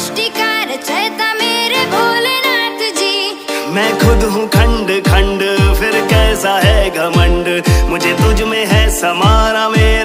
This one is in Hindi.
सृष्टि का मेरे भोलेनाथ जी। मैं खुद हूँ खंड खंड, फिर कैसा है घमंड? मुझे तुझ में है समारा मेरा।